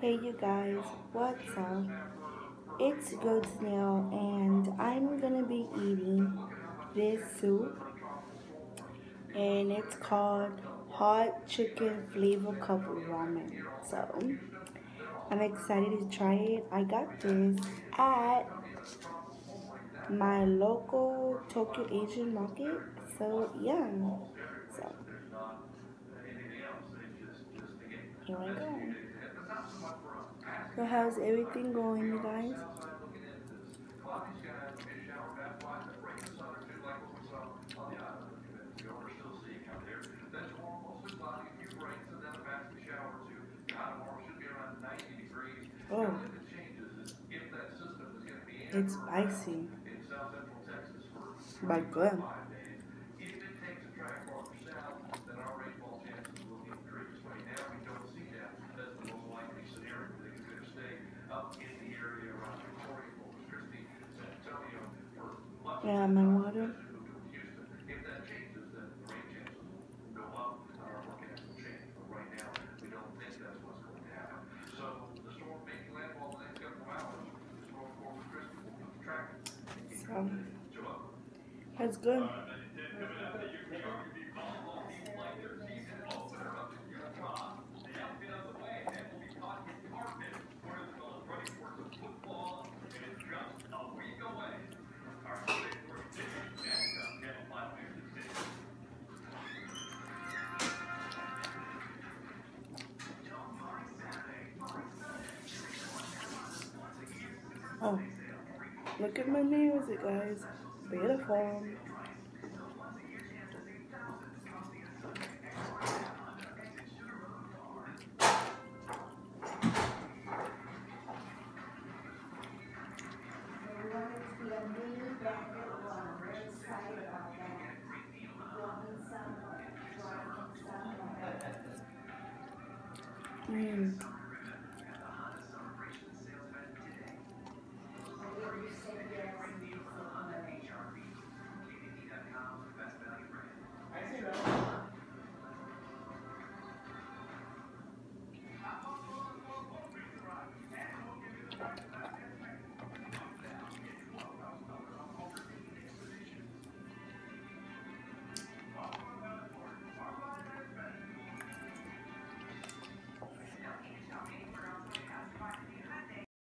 Hey you guys, what's up? It's Goat Snail and I'm gonna be eating this soup and it's called Hot Chicken Flavor Cup Ramen. So I'm excited to try it. I got this at my local Tokyo Asian market. So yeah. So here I go. So how's everything going, you guys? Oh, it's spicy, Yeah, my water. So, that's good. Oh, look at my music, guys. Beautiful. Mm.